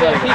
yeah.